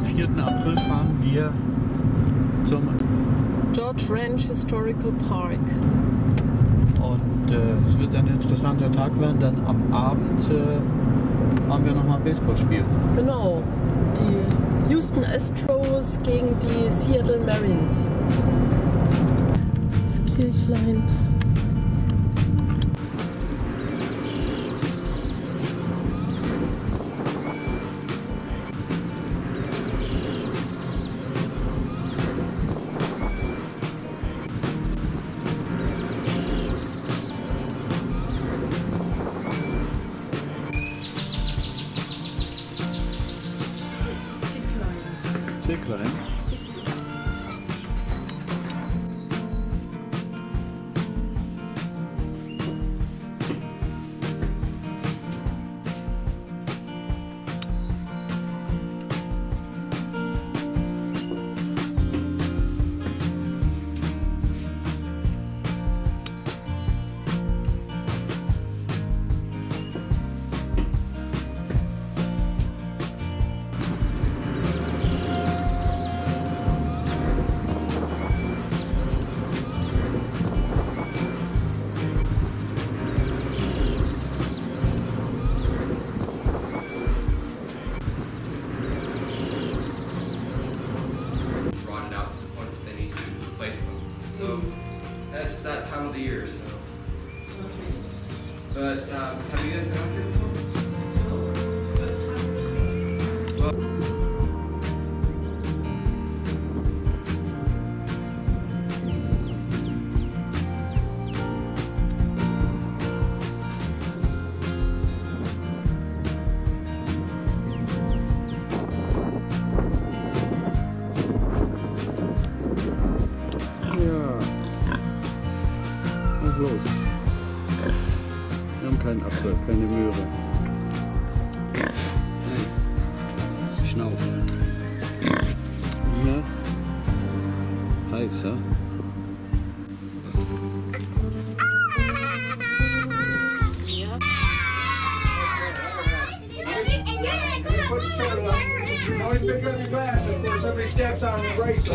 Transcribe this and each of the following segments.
am 4. April fahren wir zum George Ranch Historical Park. und äh, es wird ein interessanter Tag werden, denn am Abend äh, haben wir nochmal ein Baseballspiel. Genau. Die Houston Astros gegen die Seattle Marines. Das Kirchlein. Zicklein. Rotted out to the point that they need to replace them. So that's that time of the year. So, but um, have you guys been out here before? Los? Wir haben keinen Apfel, keine Möhre. Hey. Schnauf. Ja. Heiß, ja? Only pick up your glass before somebody steps on and breaks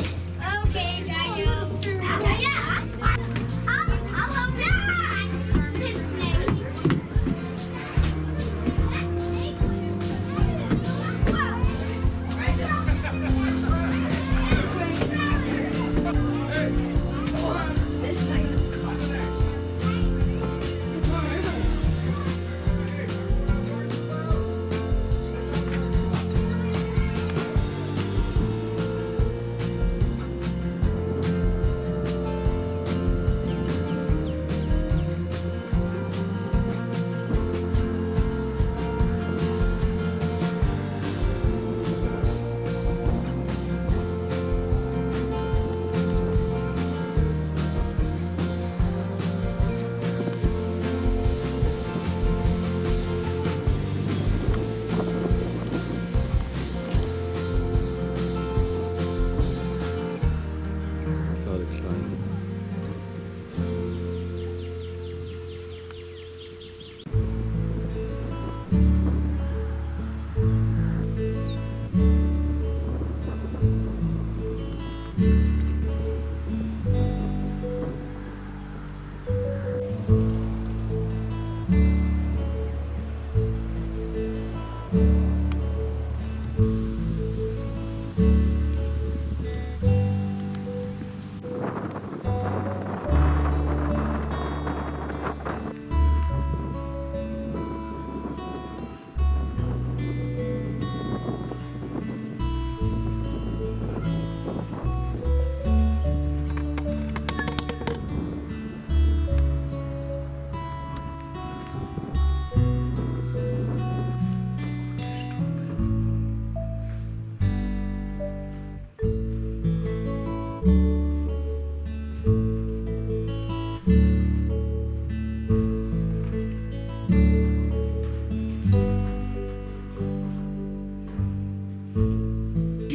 You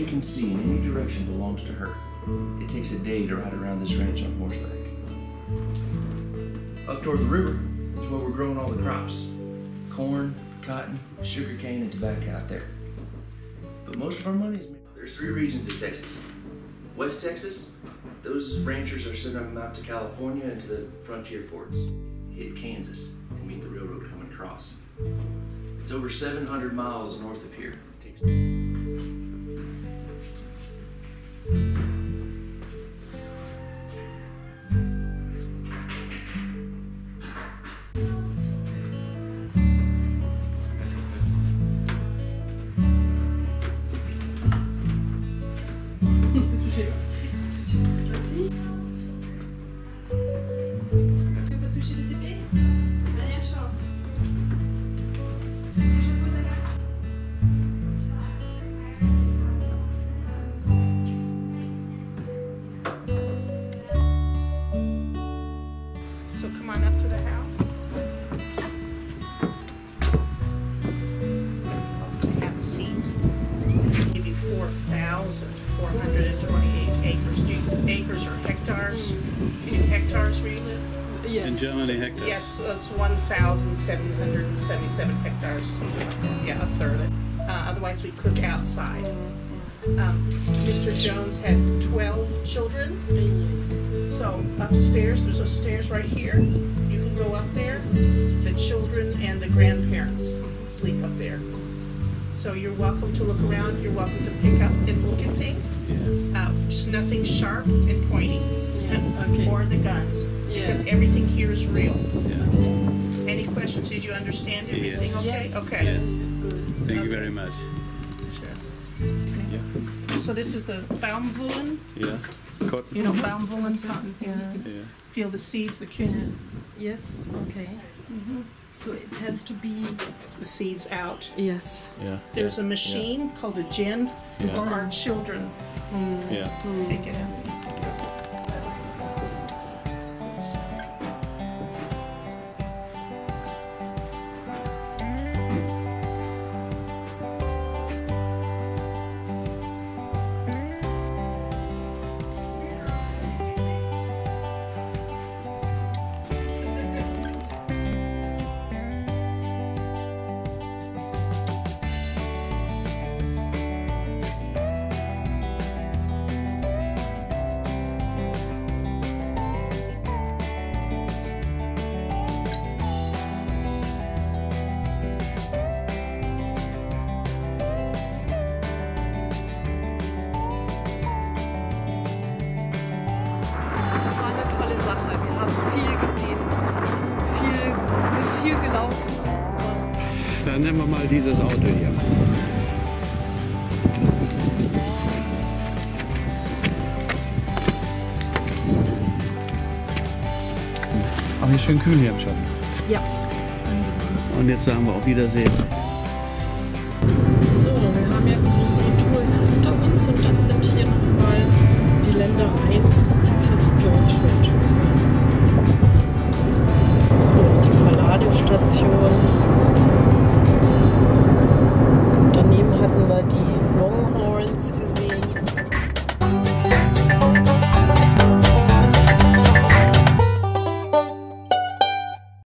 can see in any direction belongs to her. It takes a day to ride around this ranch on horseback. Up toward the river is where we're growing all the crops. Corn, cotton, sugarcane, and tobacco out there. But most of our money is made. There's three regions of Texas. West Texas, those ranchers are sending them out to California and to the frontier forts. Hit Kansas and meet the railroad coming across. It's over 700 miles north of here. Acres or hectares? In hectares where you live? Yes. In Germany, hectares. Yes, it's one thousand seven hundred and seventy-seven hectares. something like that. Yeah, a third. Uh, otherwise, we cook outside. Um, Mr. Jones had twelve children. So upstairs, there's a stairs right here. You can go up there. The children and the grandparents sleep up there. So you're welcome to look around. You're welcome to pick up and look at things. Yeah. Uh, just nothing sharp and pointy. Yeah, okay. Or the guns. Yeah. Because everything here is real. Yeah. Any questions? Did you understand everything Yes. okay? Yes. Okay. Yeah. Thank you very much. Yeah. So this is the Baumwollen. Yeah. Cotton. You know Baumwollen cotton. Yeah. Yeah. Feel the seeds, the, Yeah. Yes. Okay. So it has to be. the seeds out. Yes. Yeah. There's a machine called a gin Yeah. for our children. Mm. Yeah. Take it out. Gelaufen. Dann nehmen wir mal dieses Auto hier. Aber hier schön kühl hier im Schatten. Ja. Und jetzt sagen wir auf Wiedersehen. Station.